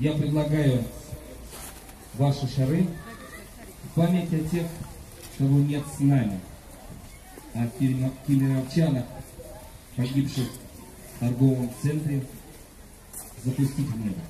я предлагаю ваши шары в память о тех, кого нет с нами, о кемеровчанах, погибших в торговом центре, запустить в небо.